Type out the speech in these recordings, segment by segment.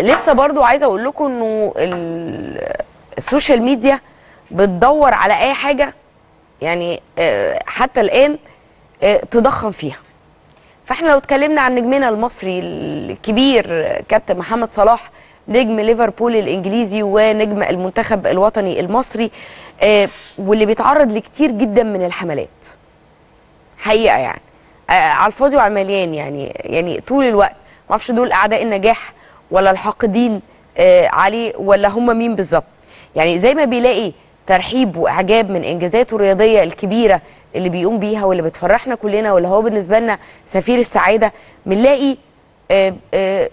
لسه برضو عايزة أقول لكم إنه ال- ال social media بتدور على أي حاجة يعني آه، حتى الآن آه، تضخم فيها. فإحنا لو اتكلمنا عن نجمنا المصري الكبير كابتن محمد صلاح نجم ليفربول الإنجليزي ونجم المنتخب الوطني المصري آه، واللي بيتعرض لكتير جدا من الحملات. حقيقة يعني. على الفاضي وعلى المليان يعني يعني طول الوقت. ما أعرفش دول أعداء النجاح ولا الحاقدين آه، عليه ولا هم مين بالظبط. يعني زي ما بيلاقي ترحيب وإعجاب من إنجازاته الرياضية الكبيرة اللي بيقوم بيها واللي بتفرحنا كلنا واللي هو بالنسبة لنا سفير السعادة بنلاقي آه، آه،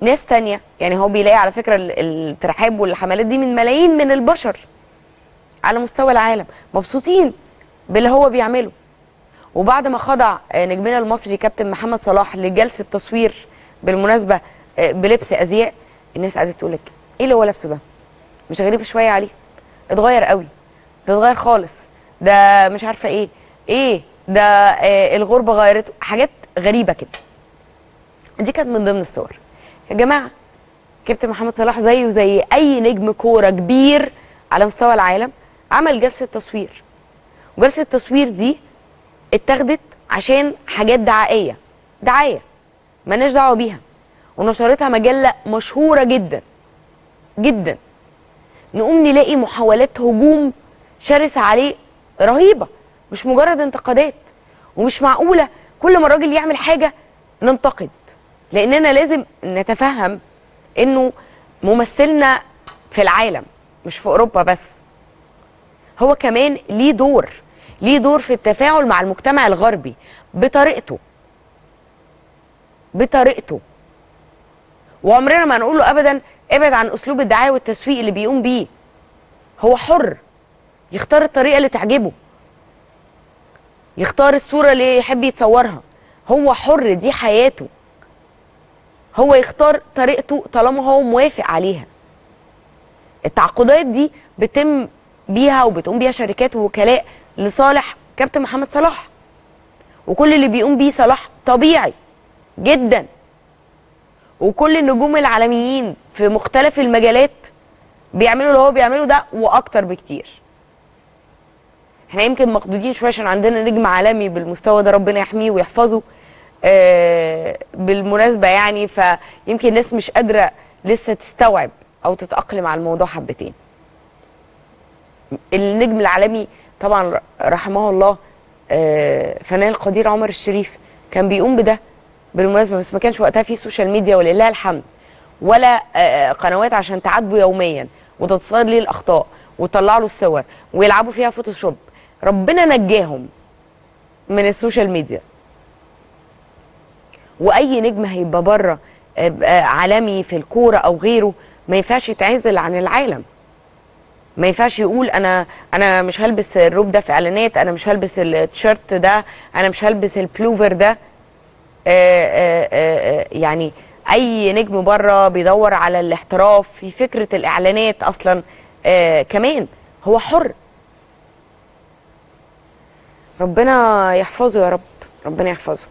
ناس تانية. يعني هو بيلاقي على فكرة ال- الترحاب والحملات دي من ملايين من البشر على مستوى العالم مبسوطين باللي هو بيعمله. وبعد ما خضع نجمنا المصري كابتن محمد صلاح لجلسة تصوير بالمناسبة بلبس ازياء الناس قعدت تقول لك إيه اللي هو لابسه ده؟ مش غريب شوية عليه اتغير قوي ده اتغير خالص ده مش عارفة إيه إيه ده آه الغربة غيرته. حاجات غريبة كده. دي كانت من ضمن الصور. يا جماعة كابتن محمد صلاح زيه زي أي نجم كورة كبير على مستوى العالم عمل جلسة تصوير. وجلسة التصوير دي اتاخدت عشان حاجات دعائية دعاية مالناش دعوة بيها. ونشرتها مجلة مشهورة جدا جدا. نقوم نلاقي محاولات هجوم شرسة عليه رهيبة مش مجرد انتقادات ومش معقولة كل ما الراجل يعمل حاجة ننتقد. لأننا لازم نتفهم إنه ممثلنا في العالم مش في أوروبا بس. هو كمان ليه دور ليه دور في التفاعل مع المجتمع الغربي بطريقته بطريقته. وعمرنا ما نقول له ابدا ابعد عن أسلوب الدعاية والتسويق اللي بيقوم بيه. هو حر يختار الطريقة اللي تعجبه. يختار الصورة اللي يحب يتصورها. هو حر دي حياته. هو يختار طريقته طالما هو موافق عليها. التعاقدات دي بتم بيها وبتقوم بيها شركات ووكلاء لصالح كابتن محمد صلاح. وكل اللي بيقوم بيه صلاح طبيعي جدا. وكل النجوم العالميين في مختلف المجالات بيعملوا اللي هو بيعمله ده وأكتر بكتير. إحنا يمكن مخدودين شوية عشان عندنا نجم عالمي بالمستوى ده ربنا يحميه ويحفظه آه بالمناسبة يعني فيمكن الناس مش قادرة لسه تستوعب أو تتأقلم على الموضوع حبتين. النجم العالمي طبعا رحمه الله آه، فنان القدير عمر الشريف كان بيقوم بده بالمناسبة بس ما كانش وقتها في social media ولله الحمد ولا آه، قنوات عشان تعاتبه يوميا وتتصيد ليه الأخطاء وتطلع له الصور ويلعبوا فيها Photoshop ربنا نجاهم من ال social media. وأي نجم هيبقى بره آه، آه، عالمي في الكورة أو غيره ما ينفعش يتعزل عن العالم. ما ينفعش يقول أنا أنا مش هلبس الروب ده في إعلانات أنا مش هلبس التيشيرت ده أنا مش هلبس البلوفر ده. آه، آه، آه، آه، يعني أي نجم بره بيدور على الاحتراف في فكرة الإعلانات أصلا آه، كمان هو حر. ربنا يحفظه يا رب ربنا يحفظه.